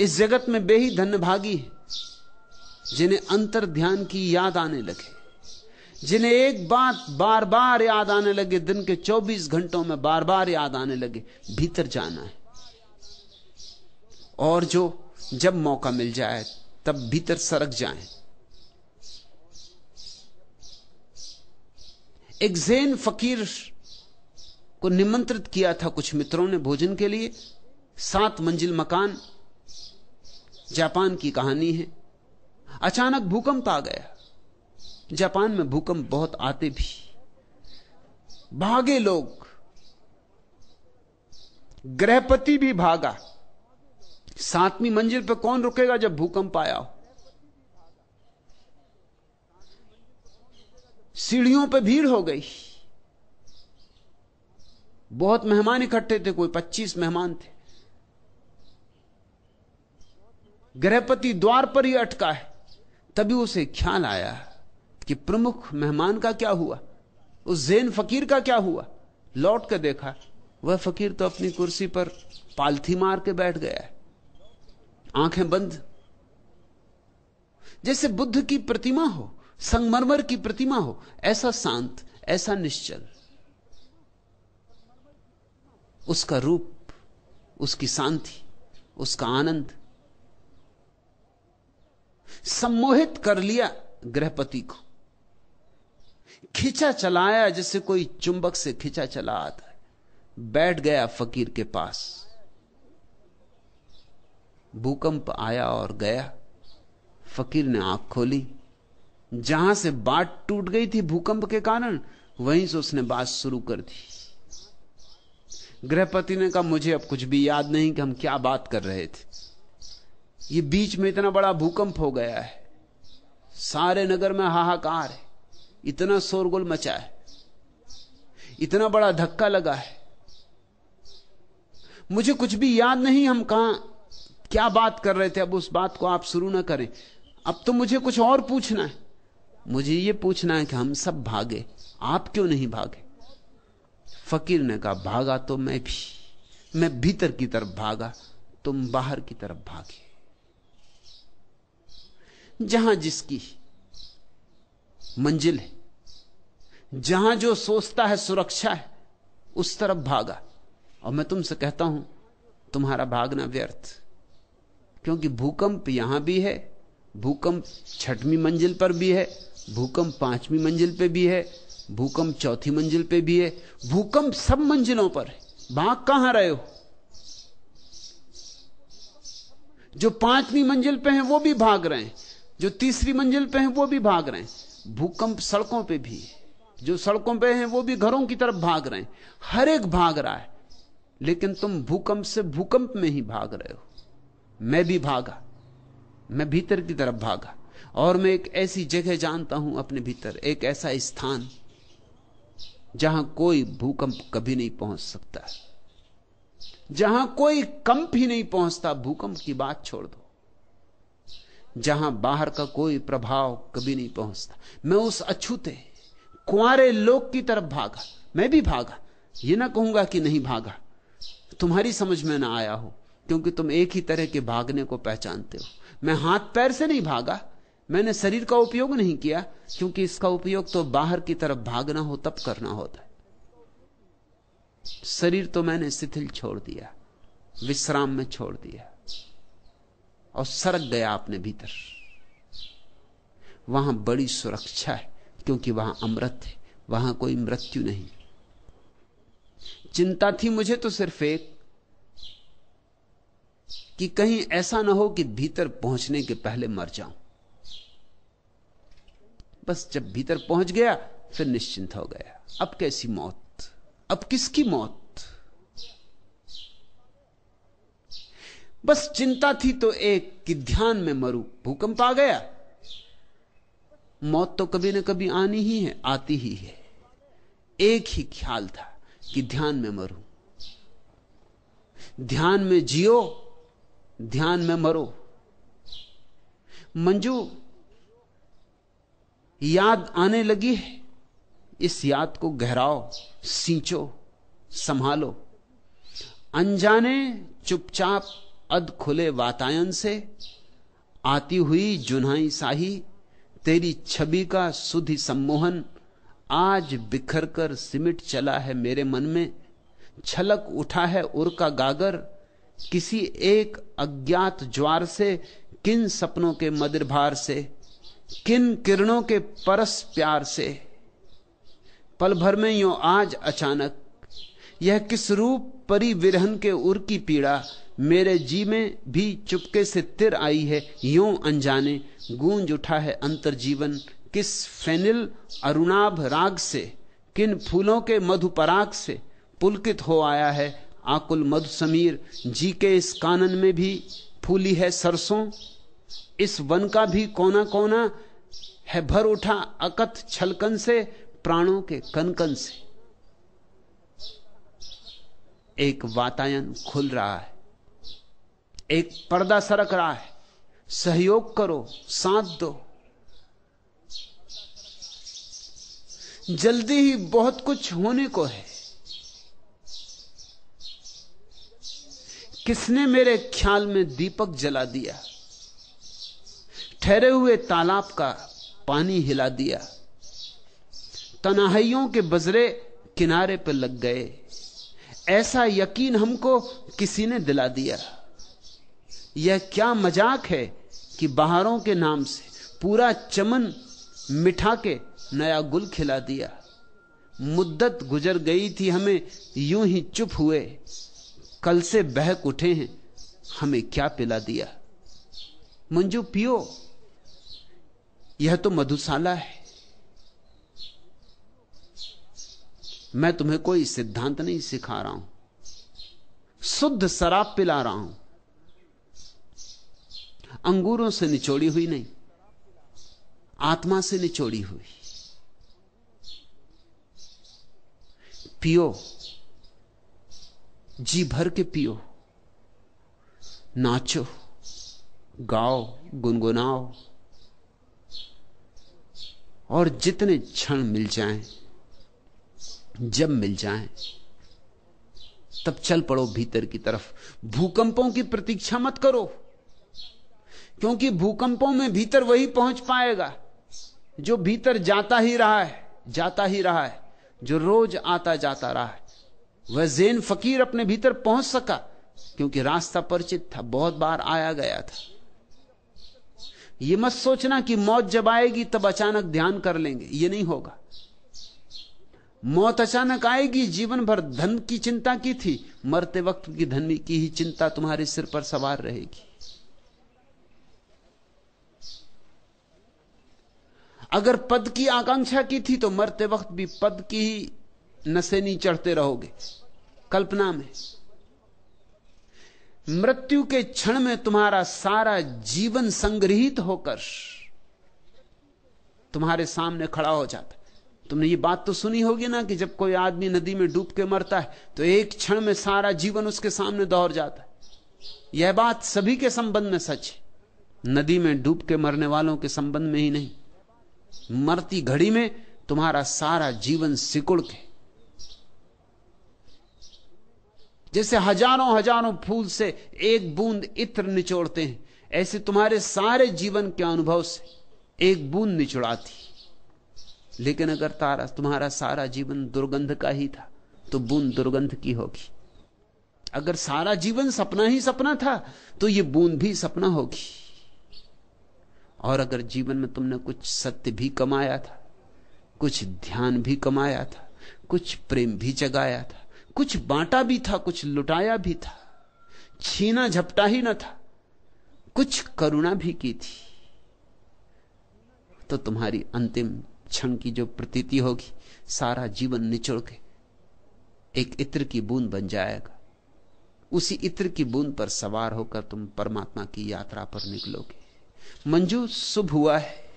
इस जगत में बेही धन्यभागी है, जिन्हें अंतर ध्यान की याद आने लगे, जिन्हें एक बात बार बार याद आने लगे, दिन के 24 घंटों में बार बार याद आने लगे, भीतर जाना है। और जो जब मौका मिल जाए, तब भीतर सरक जाएँ। एक जैन फकीर को निमंत्रित किया था कुछ मित्रों ने भोजन के लिए, सात मंजिल मकान जापान की कहानी है। अचानक भूकंप आ गया। जापान में भूकंप बहुत आते भी। भागे लोग। गृहपति भी भागा। सातवीं मंजिल पर कौन रुकेगा जब भूकंप आया हो? सीढ़ियों पर भीड़ हो गई। बहुत मेहमान इकट्ठे थे, कोई पच्चीस मेहमान थे। गृहपति द्वार पर ही अटका है। तभी उसे ख्याल आया कि प्रमुख मेहमान का क्या हुआ? उस जैन फकीर का क्या हुआ? लौट कर देखा, वह फकीर तो अपनी कुर्सी पर पालथी मार के बैठ गया है। आँखें बंद। जैसे बुद्ध की प्रतिमा हो, संगमरमर की प्रतिमा हो, ऐसा शांत, ऐसा निश्चल। उसका रूप, उसकी शांति, उसका आनंद सम्मोहित कर लिया गृहपति को। खिंचा चलाया जैसे कोई चुंबक से खिंचा चला आता है। बैठ गया फकीर के पास। भूकंप आया और गया। फकीर ने आँख खोली। जहाँ से बात टूट गई थी भूकंप के कारण, वहीं से उसने बात शुरू कर दी। गृहपति ने कहा, मुझे अब कुछ भी याद नहीं कि हम क्या बात कर रहे थे। ये बीच में इतना बड़ा भूकंप हो गया है। सारे नगर में हाहाकार है। इतना शोरगुल मचा है। इतना बड़ा धक्का लगा है। मुझे कुछ भी याद नहीं, हम कहा, क्या बात कर रहे थे, अब उस बात को आप शुरू ना करें। अब तो मुझे कुछ और पूछना है। मुझे यह पूछना है कि हम सब भागे। आप क्यों नहीं भागे? फकीर ने कहा, भागा तो मैं भी। मैं भीतर की तरफ़ भागा, तुम बाहर की तरफ़ भागे। जहाँ जिसकी मंजिल है, जहाँ जो सोचता है सुरक्षा है, उस तरफ़ भागा। और मैं तुमसे कहता हूँ, तुम्हारा भागना व्यर्थ, क्योंकि भूकंप यहाँ भी है, भूकंप छठवीं मंजिल पर भी है, भूकंप पांचवी मंजिल पे भी है, भूकंप चौथी मंजिल पे भी है, भूकंप सब मंजिलों पर है। भाग कहाँ रहे हो? जो पांचवी मंजिल पे हैं, वो भी भाग रहे हैं। जो तीसरी मंजिल पे हैं, वो भी भाग रहे हैं। भूकंप सड़कों पे भी जो सड़कों पे हैं, वो भी घरों की तरफ़ भाग रहे हैं। हर एक भाग रहा है। लेकिन तुम भूकंप से भूकंप में ही भाग रहे हो। मैं भी भागा। मैं भीतर की तरफ़ भागा। और मैं एक ऐसी जगह जानता हूँ अपने भीतर, एक ऐसा स्थान, जहाँ कोई भूकंप कभी नहीं पहुँच सकता। जहाँ कोई कंप ही नहीं पहुँचता। भूकंप की बात छोड़ दो। जहाँ बाहर का कोई प्रभाव कभी नहीं पहुँचता। मैं उस अछूते कुआरे लोक की तरफ़ भागा। मैं भी भागा। यह ना कहूँगा कि नहीं भागा। तुम्हारी समझ में ना आया हो, क्योंकि तुम एक ही तरह के भागने को पहचानते हो। मैं हाथ पैर से नहीं भागा। मैंने शरीर का उपयोग नहीं किया, क्योंकि इसका उपयोग तो बाहर की तरफ़ भागना हो, तब करना होता है। शरीर तो मैंने शिथिल छोड़ दिया, विश्राम में छोड़ दिया। और सरक गया अपने भीतर। वहाँ बड़ी सुरक्षा है, क्योंकि वहाँ अमृत है, वहाँ कोई मृत्यु नहीं। चिंता थी मुझे तो सिर्फ़ एक, कि कहीं ऐसा ना हो कि भीतर पहुँचने के पहले मर जाऊँ। बस जब भीतर पहुँच गया, फिर निश्चिंत हो गया। अब कैसी मौत? अब किसकी मौत? बस चिंता थी तो एक कि ध्यान में मरू, भूकंप आ गया। मौत तो कभी ना कभी आनी ही है, आती ही है। एक ही ख्याल था कि ध्यान में मरू। ध्यान में जियो, ध्यान में मरो। मंजू, याद आने लगी है? इस याद को गहराओ, सींचो, संभालो। अनजाने चुपचाप अध खुले वातायन से आती हुई जुनाई साही, तेरी छवि का सुधि सम्मोहन आज बिखर कर सिमट चला है मेरे मन में। छलक उठा है उर का गागर, किसी एक अज्ञात ज्वार से, किन सपनों के मदिर भार से, किन किरणों के परस प्यार से। पल भर में यो आज अचानक, यह किस रूप परी विरहन के उर की पीड़ा मेरे जी में भी चुपके से तिर आई है, यूँ अनजाने गूंज उठा है अंतर जीवन किस फेनिल अरुणाभ राग से, किन फूलों के मधुपराग से पुलकित हो आया है आकुल मधु समीर जी के इस कानन में भी फूली है सरसों। इस वन का भी कोना कोना है भर उठा अकथ छलकन से, प्राणों के कनकन से। एक वातायन खुल रहा है। एक पर्दा सरक रहा है। सहयोग करो, साथ दो। जल्दी ही बहुत कुछ होने को है। किसने मेरे ख्याल में दीपक जला दिया? ठहरे हुए तालाब का पानी हिला दिया। तनाहियों के बजरे किनारे पर लग गए। ऐसा यकीन हमको किसी ने दिला दिया। यह क्या मज़ाक है कि बाहरों के नाम से पूरा चमन मिठा के नया गुल खिला दिया। मुद्दत गुजर गई थी हमें, यूँ ही चुप हुए। कल से बहक उठे हैं, हमें क्या पिला दिया। मंजू, पियो। यह तो मधुशाला है। मैं तुम्हें कोई सिद्धांत नहीं सिखा रहा हूँ। शुद्ध शराब पिला रहा हूँ। अंगूरों से निचोड़ी हुई नहीं, आत्मा से निचोड़ी हुई। पियो, जी भर के पियो। नाचो, गाओ, गुनगुनाओ। और जितने क्षण मिल जाएँ, जब मिल जाएँ, तब चल पड़ो भीतर की तरफ़। भूकंपों की प्रतीक्षा मत करो। क्योंकि भूकंपों में भीतर वही पहुँच पाएगा, जो भीतर जाता ही रहा है, जाता ही रहा है, जो रोज आता जाता रहा है। वह जैन फकीर अपने भीतर पहुँच सका, क्योंकि रास्ता परिचित था, बहुत बार आया गया था। यह मत सोचना कि मौत जब आएगी, तब अचानक ध्यान कर लेंगे यह नहीं होगा। मौत अचानक आएगी, जीवन भर धन की चिंता की थी, मरते वक्त की धन की ही चिंता तुम्हारे सिर पर सवार रहेगी। अगर पद की आकांक्षा की थी तो मरते वक्त भी पद की ही नशे नहीं चढ़ते रहोगे। कल्पना में। मृत्यु के क्षण में तुम्हारा सारा जीवन संग्रहित होकर तुम्हारे सामने खड़ा हो जाता। है तुमने ये बात तो सुनी होगी ना कि जब कोई आदमी नदी में डूब के मरता है तो एक क्षण में सारा जीवन उसके सामने दौड़ जाता है। यह बात सभी के संबंध में सच है। नदी में डूब के मरने वालों के संबंध में ही नहीं। मरती घड़ी में तुम्हारा सारा जीवन सिकुड़ के। जैसे हज़ारों हज़ारों फूल से एक बूंद इत्र निचोड़ते हैं, ऐसे तुम्हारे सारे जीवन के अनुभव से एक बूंद निचोड़ाती। लेकिन अगर तारा तुम्हारा सारा जीवन दुर्गंध का ही था तो बूंद दुर्गंध की होगी। अगर सारा जीवन सपना ही सपना था तो यह बूंद भी सपना होगी। और अगर जीवन में तुमने कुछ सत्य भी कमाया था, कुछ ध्यान भी कमाया था, कुछ प्रेम भी जगाया था, कुछ बांटा भी था, कुछ लुटाया भी था, छीना झपटा ही ना था, कुछ करुणा भी की थी तो तुम्हारी अंतिम क्षण की जो प्रतीति होगी, सारा जीवन निचोड़ के एक इत्र की बूंद बन जाएगा। उसी इत्र की बूंद पर सवार होकर तुम परमात्मा की यात्रा पर निकलोगे। मंजू, शुभ हुआ है।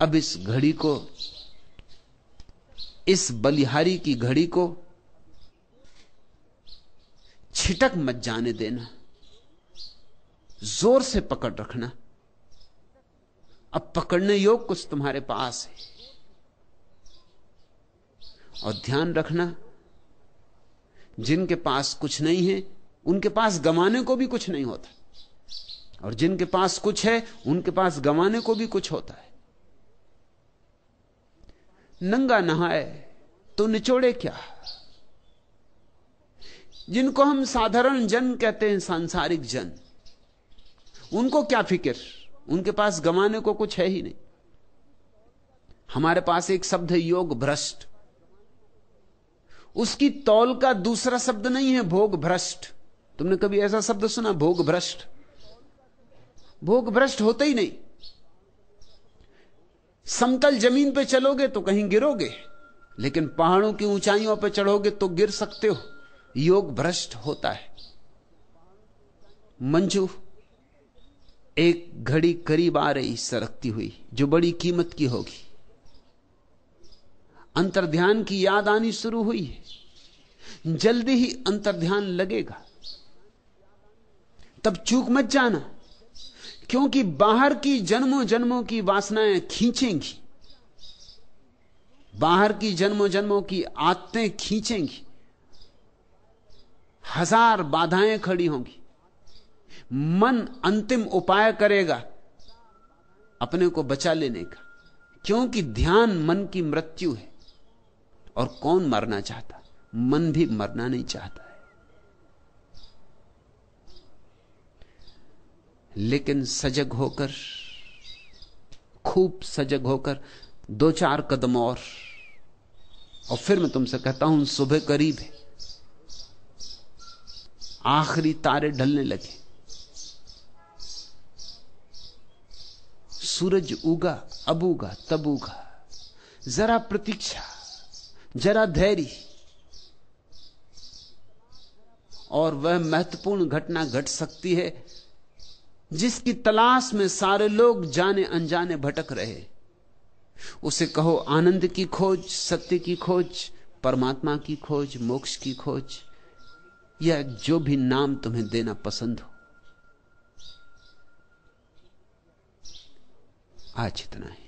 अब इस घड़ी को, इस बलिहारी की घड़ी को छिटक मत जाने देना। ज़ोर से पकड़ रखना। अब पकड़ने योग कुछ तुम्हारे पास है। और ध्यान रखना, जिनके पास कुछ नहीं है उनके पास गमाने को भी कुछ नहीं होता। और जिनके पास कुछ है, उनके पास गमाने को भी कुछ होता है। नंगा नहाए तो निचोड़े क्या? जिनको हम साधारण जन कहते हैं, सांसारिक जन, उनको क्या फ़िक्र? उनके पास गमाने को कुछ है ही नहीं। हमारे पास एक शब्द है, योग भ्रष्ट। उसकी तौल का दूसरा शब्द नहीं है, भोग भ्रष्ट। तुमने कभी ऐसा शब्द सुना? भोग भ्रष्ट। भोग भ्रष्ट होते ही नहीं। समतल ज़मीन पे चलोगे तो कहीं गिरोगे, लेकिन पहाड़ों की ऊंचाइयों पर चढ़ोगे तो गिर सकते हो। योग भ्रष्ट होता है। मंजू, एक घड़ी करीब आ रही, सरकती हुई, जो बड़ी कीमत की होगी। अंतर्ध्यान की याद आनी शुरू हुई है। जल्दी ही अंतर्ध्यान लगेगा। तब चूक मत जाना, क्योंकि बाहर की जन्मों जन्मों की वासनाएँ खींचेंगी। बाहर की जन्मों जन्मों की आदतें खींचेंगी। हज़ार बाधाएँ खड़ी होंगी। मन अंतिम उपाय करेगा अपने को बचा लेने का, क्योंकि ध्यान मन की मृत्यु है। और कौन मरना चाहता? मन भी मरना नहीं चाहता है लेकिन सजग होकर, खूब सजग होकर, दो चार कदम और। और फिर मैं तुमसे कहता हूँ, सुबह करीब है। आखिरी तारे ढलने लगे। सूरज उगा, अब उगा, तब उगा। जरा प्रतीक्षा, जरा धैर्य। और वह महत्वपूर्ण घटना घट सकती है जिसकी तलाश में सारे लोग जाने अनजाने भटक रहे। उसे कहो आनंद की खोज, सत्य की खोज, परमात्मा की खोज, मोक्ष की खोज, या जो भी नाम तुम्हें देना पसंद हो। आज इतना है।